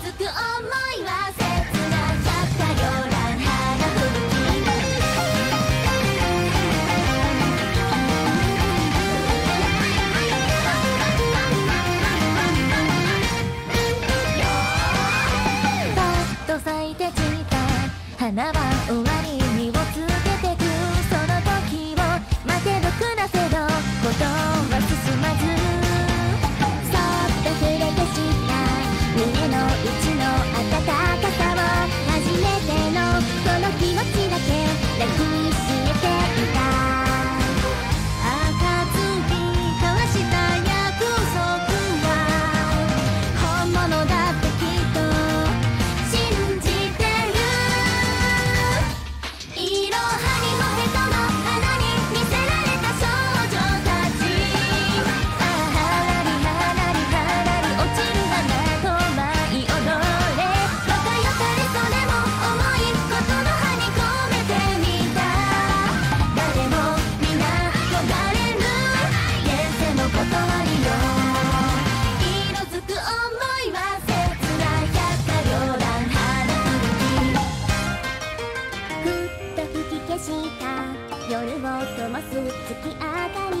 づく想い 夜を灯す月明かり